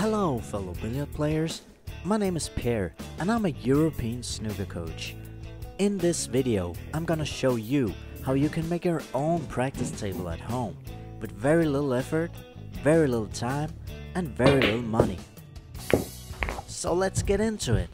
Hello, fellow billiard players. My name is Pierre, and I'm a European snooker coach. In this video, I'm gonna show you how you can make your own practice table at home with very little effort, very little time, and very little money. So let's get into it.